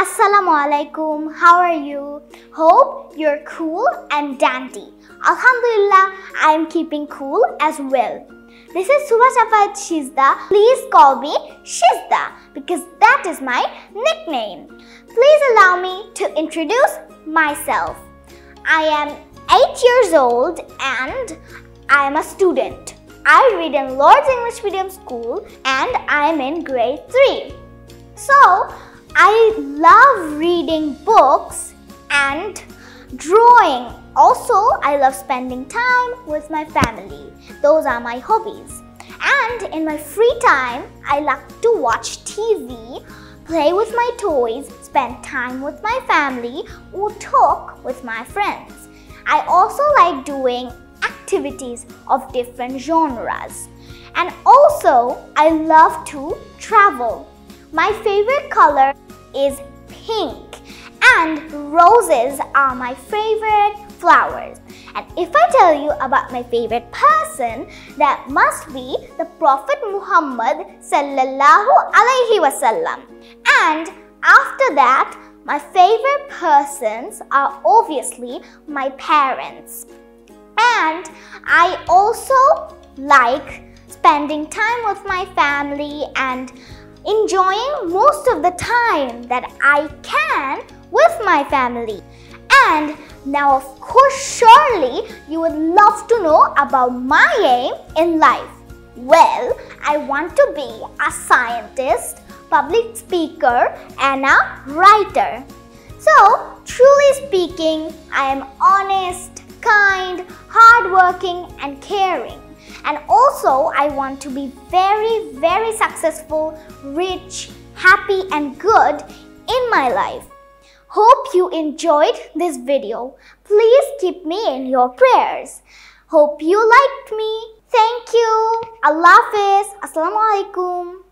Assalamu alaikum. How are you? Hope you're cool and dandy. Alhamdulillah, I am keeping cool as well. This is Subha Shafat Shizda. Please call me Shizda because that is my nickname. Please allow me to introduce myself. I am 8 years old and I am a student. I read in Lord's English Medium School and I am in grade 3. So, I love reading books and drawing. Also, I love spending time with my family. Those are my hobbies. And in my free time, I like to watch TV, play with my toys, spend time with my family, or talk with my friends. I also like doing activities of different genres. And also, I love to travel. My favorite color is pink and roses are my favorite flowers. And if I tell you about my favorite person, that must be the Prophet Muhammad sallallahu alaihi wasallam. And after that, my favorite persons are obviously my parents. And I also like spending time with my family and enjoying most of the time that I can with my family. And now, of course, surely you would love to know about my aim in life. Well, I want to be a scientist, public speaker, and a writer. So, truly speaking, I am honest, kind, hardworking, and caring. And also, I want to be very, very successful, rich, happy, and good in my life. Hope you enjoyed this video. Please keep me in your prayers. Hope you liked me. Thank you. Allah Hafiz. Assalamu alaikum.